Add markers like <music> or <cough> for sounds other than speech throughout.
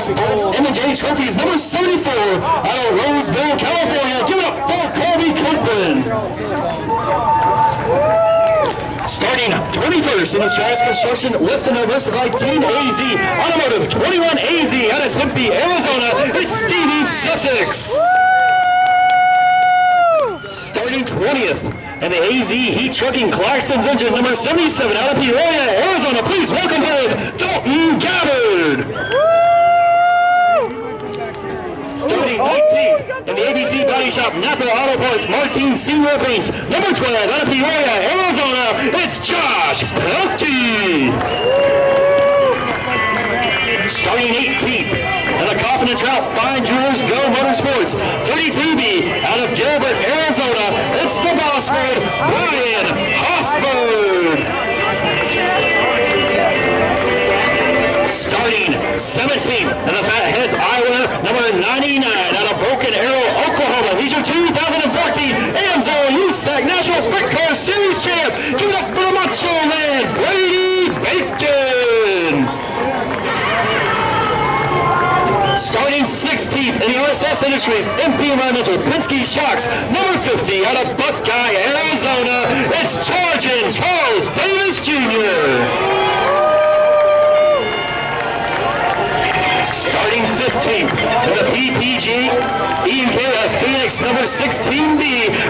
Sports M&J Trophies, number 74, out of Roseville, California. Give it up for Colby Copeland. Starting 21st in the Stratus Construction Western Diversified Team AZ Automotive 21 AZ out of Tempe, Arizona, it's Stevie Sussex. Starting 20th and the AZ Heat Trucking Clarkson's engine number 77 out of Peoria, Arizona. Please welcome home Dalton Gabbard. Starting 19th in the ABC Body Shop Napa Auto Parts Martin Senior Paints number 12 out of Peoria, Arizona. It's Josh Pelkey. Starting 18th in the Coffin and Trout Fine Jewelers Go Motorsports 32B out of Gilbert, Arizona. It's the Bossford, Brian Hosford. Starting 17th in the Fatheads Iowa, number 99 out of Broken Arrow, Oklahoma. He's your 2014 AMSOIL USAC National Sprint Car Series champ. Give it up for the Macho Man, Brady Bacon. Starting 16th in the RSS Industries MP Environmental Penske Shocks, number 50 out of Buckeye, Arizona. It's Charging Charles Davis Jr. Starting 15th in the PPG, Ian K of Phoenix, number 16B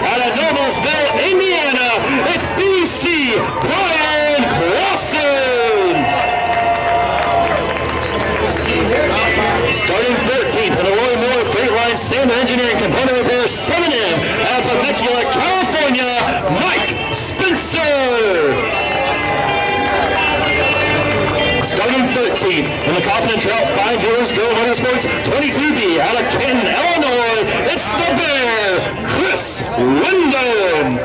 out of Noblesville, Indiana. It's BC Bryan Clauson. Starting 13th in the Roy Moore Freight Line Salmon Engineering Component Repair 7M out of Temecula, California, Mike Spencer. Starting 13th in the Coffin and Trout Fine Jewelers Go Motorsports 22B out of Canton, Illinois, it's the Bear, Chris Windom.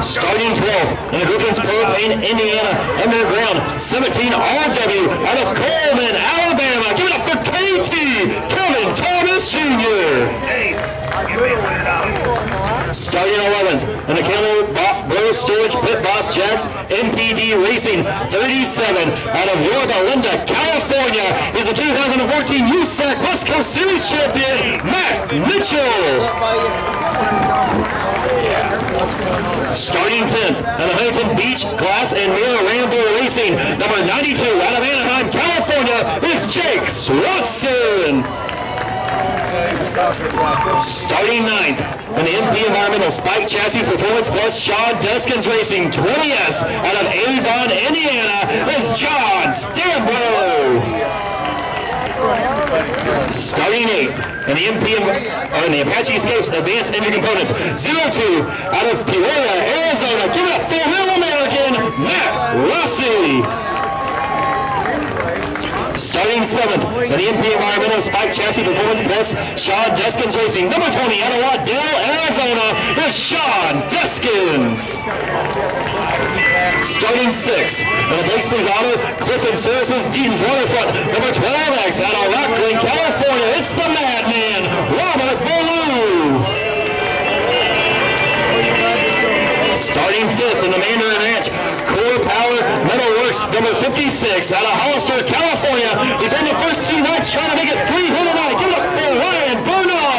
Starting 12th in the Griffin's Propane Indiana Underground 17 RW out of Cullman, Alabama. Give it up for KT Kevin Thomas Jr. Starting 11th in the Camel Bro Storage Pit Boss Jacks MPD Racing 37 out of Yorba Linda, California is the 2014 USAC West Coast Series champion, Matt Mitchell. Starting 10th in the Huntington Beach Glass and Mirror Rambo Racing, number 92 out of Anaheim, California, is Jake Swanson. Starting ninth an MP Environmental Spike Chassis Performance Plus Sean Deskins Racing 20S out of Avon, Indiana is Jon Stanbrough. Starting eighth an MP or uh, in the Apache Escapes Advanced Engine Components 02 out of Peoria, Arizona. Give it up for Real American Matt Rossi. Starting seventh in the MP Environmental Spike Chassis Performance Plus, Sean Deskins Racing. Number 20 out of Waddell, Arizona is Sean Deskins. Starting six in the Blakesleys Auto, Clifford Services, Deaton's Waterfront. Number 12X out of Rocklin, California. It's the Madman, Robert Ballou. Starting fifth in the Mandarin Power Metalworks, number 56, out of Hollister, California. He's on the first two nights trying to make it three here tonight. Give it up for Ryan Bernal.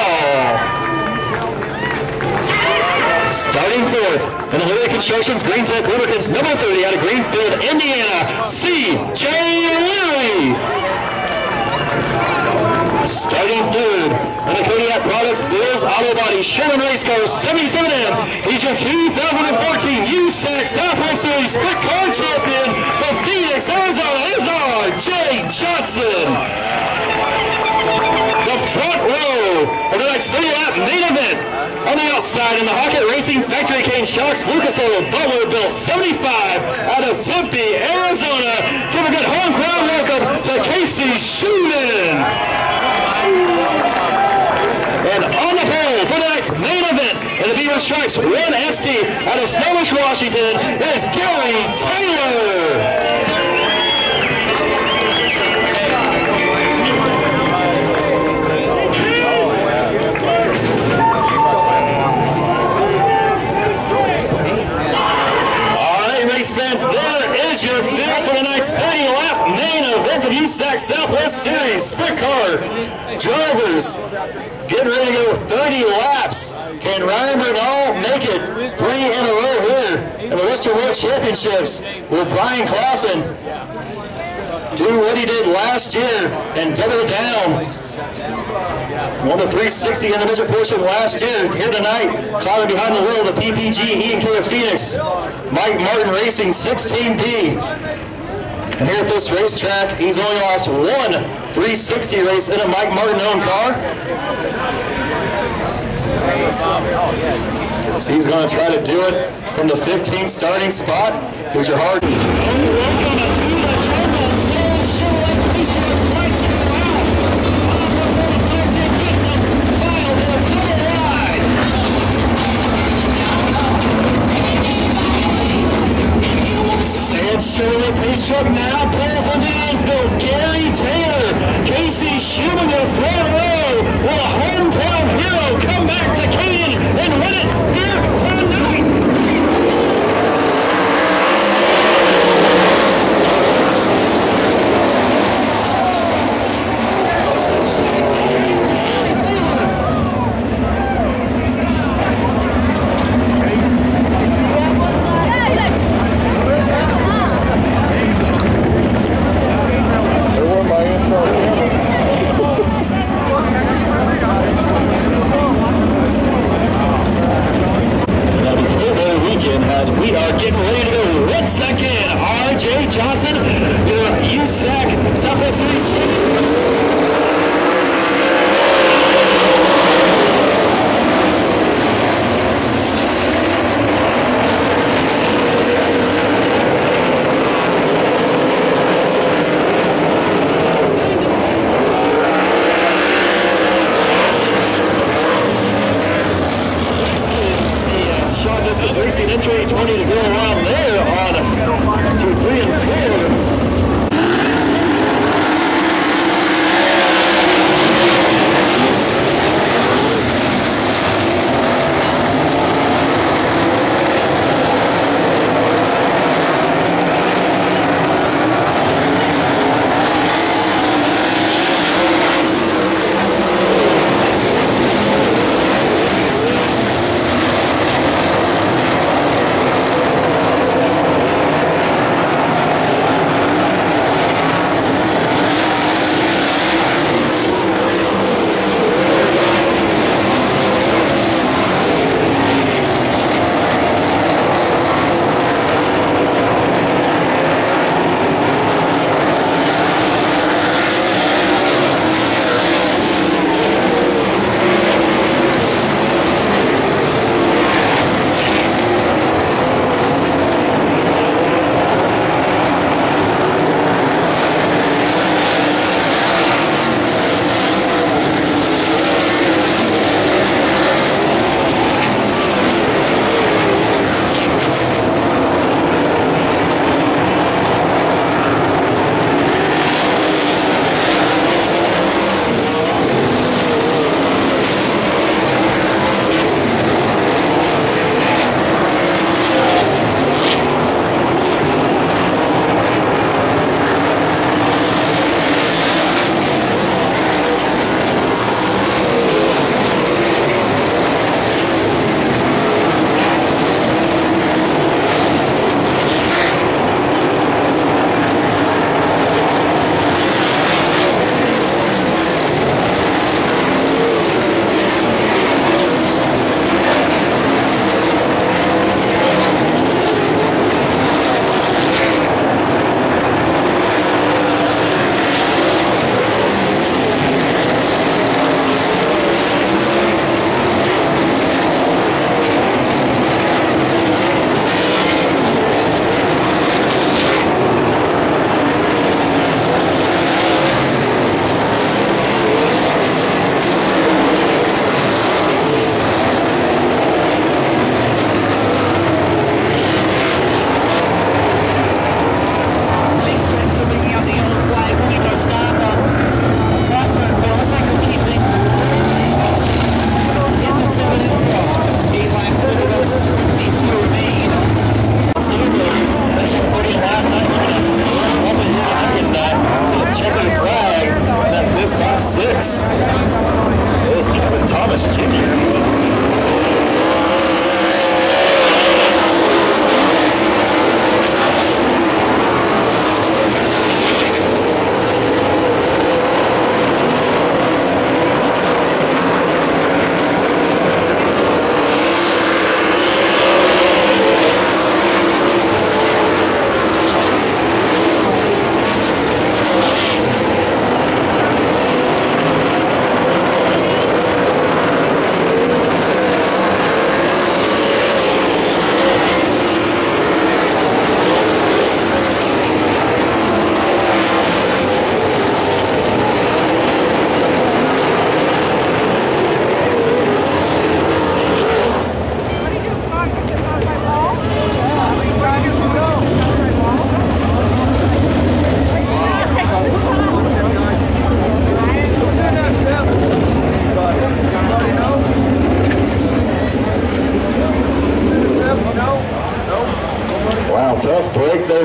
Starting fourth in the Lilly Construction's Green Tech Lubricants, number 30, out of Greenfield, Indiana, C.J. Leary. Starting third in the Kodiak Products Bills Auto Body Sherman Race Car 77M. He's your 2014 USAC Southwest Series Sprint Car Champion from Phoenix, Arizona. Is our Jay Johnson. The front row of tonight's three-lap. On the outside in the Hockett Racing Factory Cane Sharks, Lucas Oil Butler Built 75 out of Tempe, Arizona. Give a good home crowd welcome to Casey Shuman. And on the pole for next main event in the Beaver Stripes 1ST out of Snohomish, Washington is Gary Taylor. USAC Southwest Series Sprint Car drivers getting ready to go 30 laps. Can Ryan Bernal make it three in a row here in the Western World Championships? Will Bryan Clauson do what he did last year and double down? Won the 360 in the midget portion last year. Here tonight, climbing behind the wheel of the PPG E and K of Phoenix. Mike Martin Racing 16B. And here at this racetrack, he's only lost one 360 race in a Mike Martin owned car. So he's going to try to do it from the 15th starting spot. Here's your hard. Chevrolet pace truck now pulls on the infield. Gary Taylor, Casey Shuman in front row. Will a hometown hero come back to Canyon and win it here tonight?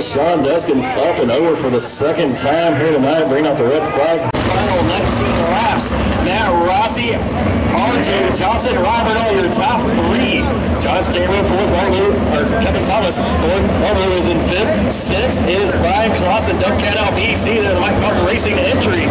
Sean Deskins up and over for the second time here tonight, bringing out the red flag. Final 19 laps. Matt Rossi, RJ Johnson, Robert all your top three. John Stanley fourth, Martin or Kevin Thomas fourth. Martin is in fifth. Sixth is Bryan Clauson, Duck Cat out BC, the Mike Martin Racing entry.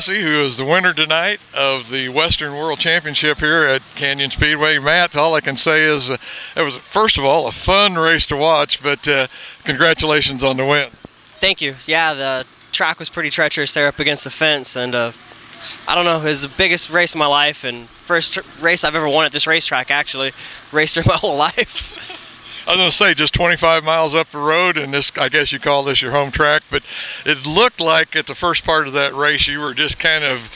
Rossi, who is the winner tonight of the Western World Championship here at Canyon Speedway. Matt, all I can say is uh, it was, first of all, a fun race to watch, but uh, congratulations on the win. Thank you. Yeah, the track was pretty treacherous there up against the fence, and uh, I don't know, it was the biggest race of my life and first race I've ever won at this racetrack. Actually, raced there my <laughs> whole life. I was going to say just 25 miles up the road, and this, I guess you call this your home track, but it looked like at the first part of that race you were just kind of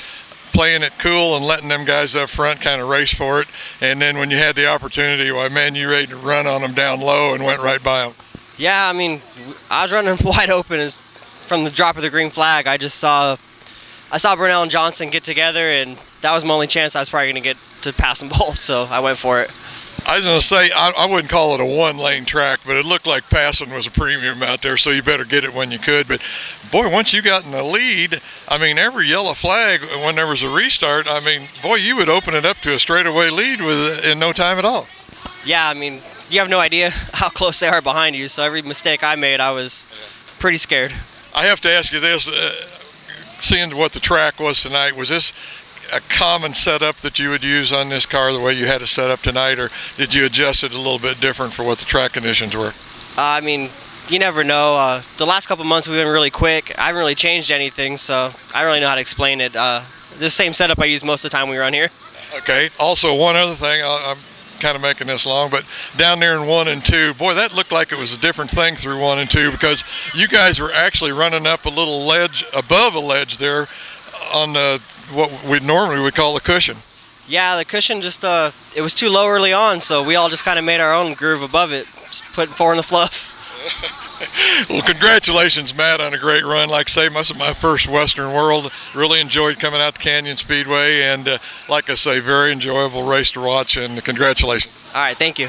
playing it cool and letting them guys up front kind of race for it. And then when you had the opportunity, why, man, you ready to run on them down low and went right by them. yeah, I mean, I was running <laughs> wide open as from the drop of the green flag. I just saw, I saw Bernal and Johnson get together, and that was my only chance I was probably going to get to pass them <laughs> both. So I went for it. I was going to say, I, I wouldn't call it a one lane track, but it looked like passing was a premium out there, so you better get it when you could. But boy, once you got in the lead, I mean, every yellow flag, when there was a restart, I mean, boy, you would open it up to a straightaway lead with in no time at all. Yeah, I mean, you have no idea <laughs> how close they are behind you. So every mistake I made, I was pretty scared. I have to ask you this: uh, seeing what the track was tonight, was this a common setup that you would use on this car the way you had it set up tonight, or did you adjust it a little bit different for what the track conditions were? Uh, I mean, you never know. Uh, the last couple months we've been really quick. I haven't really changed anything, so I don't really know how to explain it. Uh, the same setup I use most of the time we run here. Okay. Also, one other thing, I'm kind of making this long, but down there in one and two, boy, that looked like it was a different thing through one and two because you guys were actually running up a little ledge above a ledge there on the, what we normally would call a cushion. Yeah, the cushion just uh, it was too low early on, so we all just kind of made our own groove above it, just put four in the fluff. <laughs> well, congratulations, Matt, on a great run. Like I say, must have my first Western World. Really enjoyed coming out the Canyon Speedway, and uh, like I say, very enjoyable race to watch. And congratulations. All right, thank you.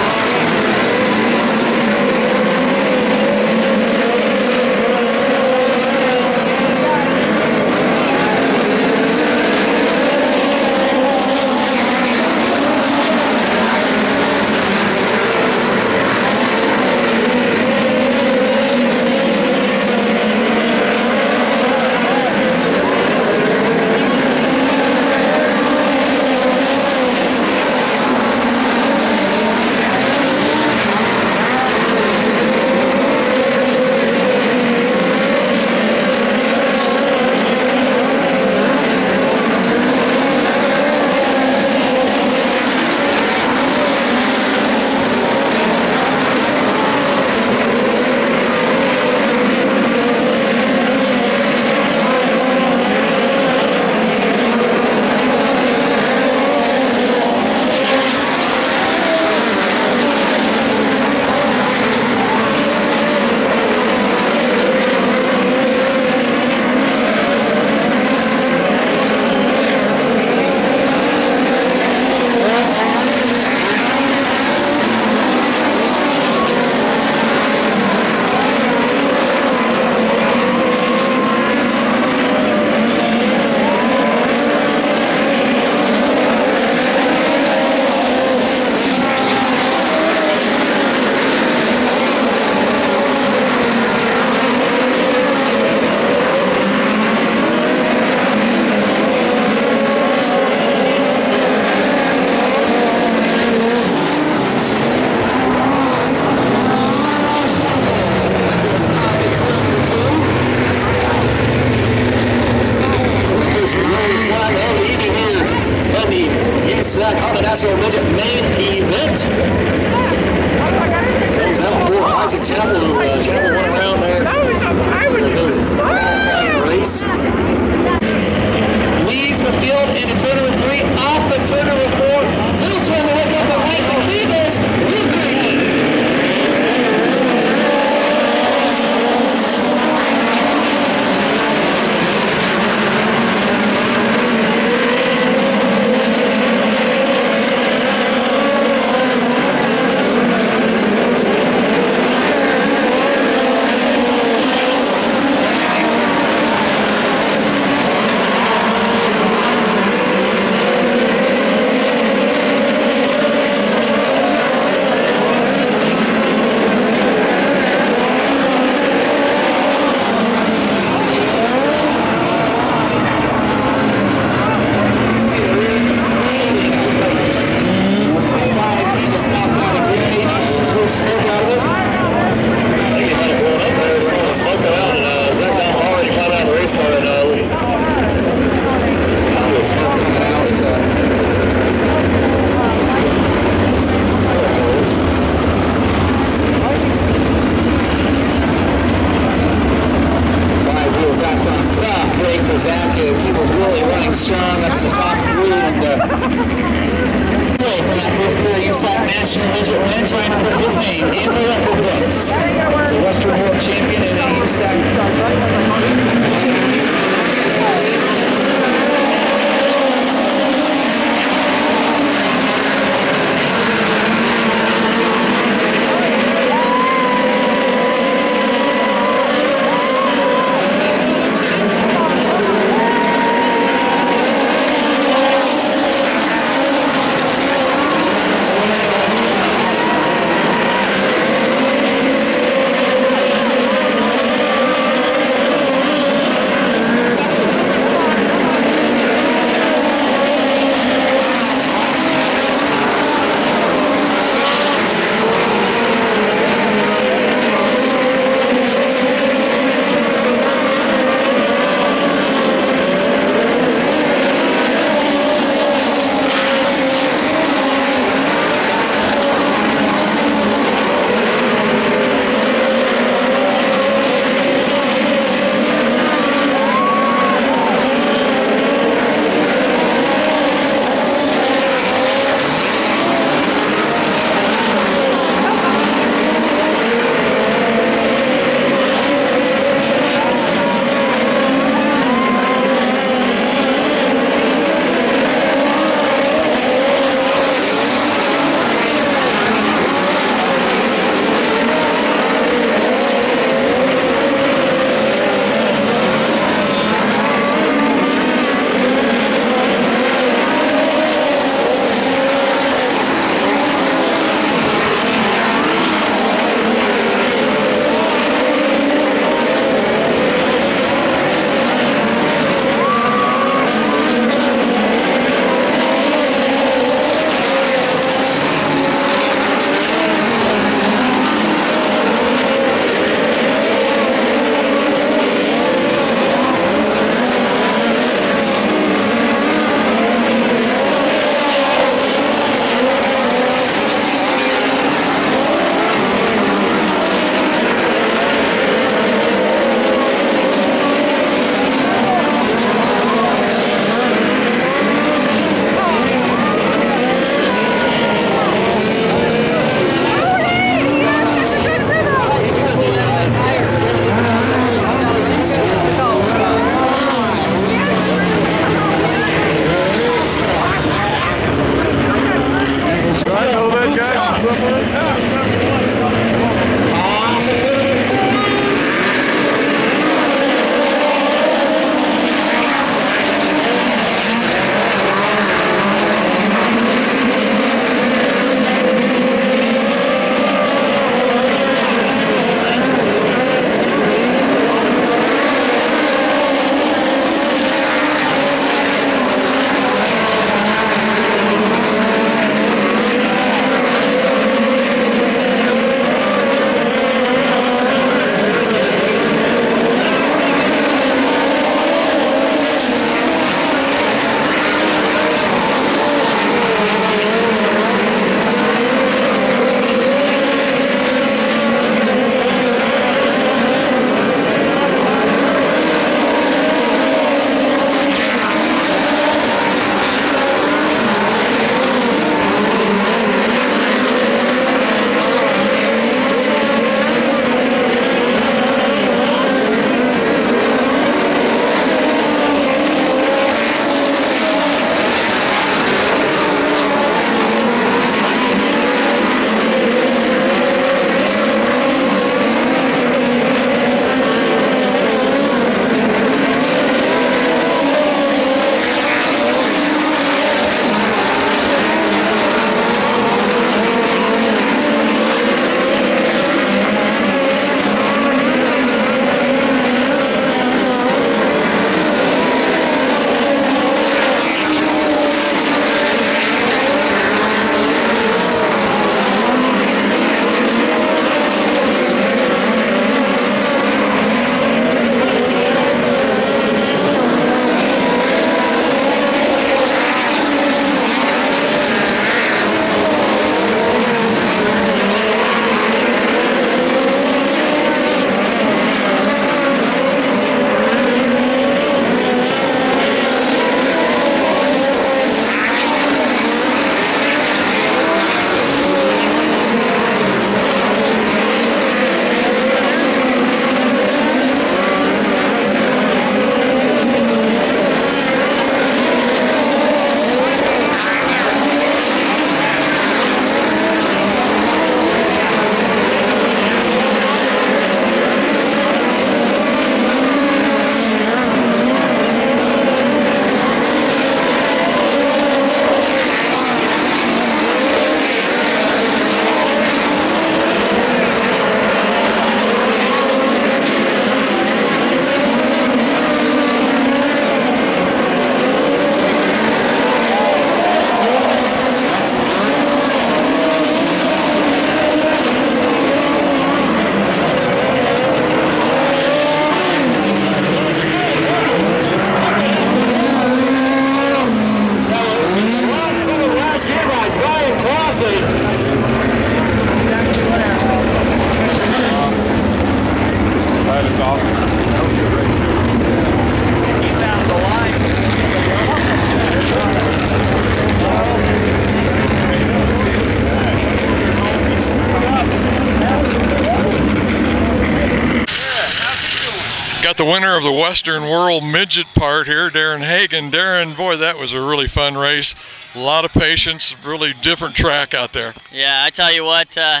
The winner of the Western World Midget part here, Darren Hagen. Darren, boy, that was a really fun race. A lot of patience, really different track out there. Yeah, I tell you what, uh,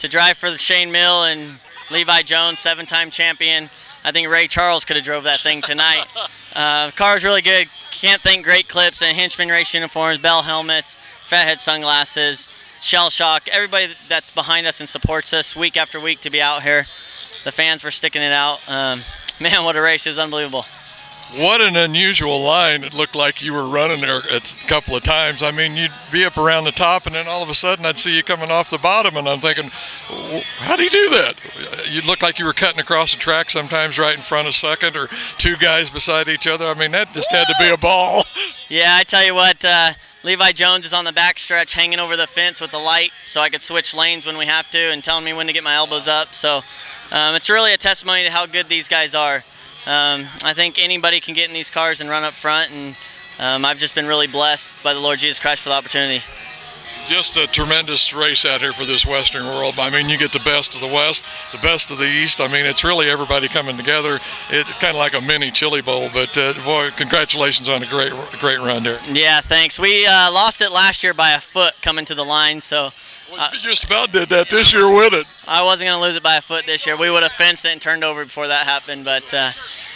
to drive for the Shane Mill and Levi Jones, seven-time champion, I think Ray Charles could have drove that thing tonight. <laughs> uh, car's really good. Can't think Great Clips and Hinchman race uniforms, Bell helmets, Fathead sunglasses, Shell Shock, everybody that's behind us and supports us week after week to be out here. The fans for sticking it out. Um, man, what a race! It was unbelievable. What an unusual line. It looked like you were running there a couple of times. I mean, you'd be up around the top, and then all of a sudden I'd see you coming off the bottom, and I'm thinking, how do you do that? You look like you were cutting across the track sometimes right in front of second or two guys beside each other. I mean, that just had to be a ball. <laughs> Yeah, I tell you what, uh, Levi Jones is on the back stretch hanging over the fence with the light so I could switch lanes when we have to and telling me when to get my elbows up. So um, it's really a testimony to how good these guys are. Um, I think anybody can get in these cars and run up front, and um, I've just been really blessed by the Lord Jesus Christ for the opportunity just a tremendous race out here for this Western world. I mean, you get the best of the West, the best of the East. I mean, it's really everybody coming together. It's kind of like a mini chili bowl. But uh, boy, congratulations on a great, great run there. Yeah, thanks. We uh, lost it last year by a foot coming to the line, so. Well, you just about did that this year with it. I wasn't going to lose it by a foot this year. We would have fenced it and turned over before that happened. But uh,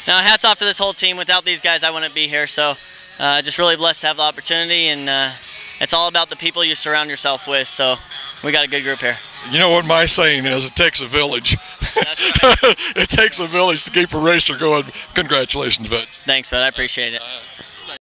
now, hats off to this whole team. Without these guys, I wouldn't be here. So, uh, just really blessed to have the opportunity and uh, it's all about the people you surround yourself with. So we got a good group here. You know what my saying is? It takes a village. Right. <laughs> it takes a village to keep a racer going. Congratulations, bud. Thanks, bud. I appreciate it.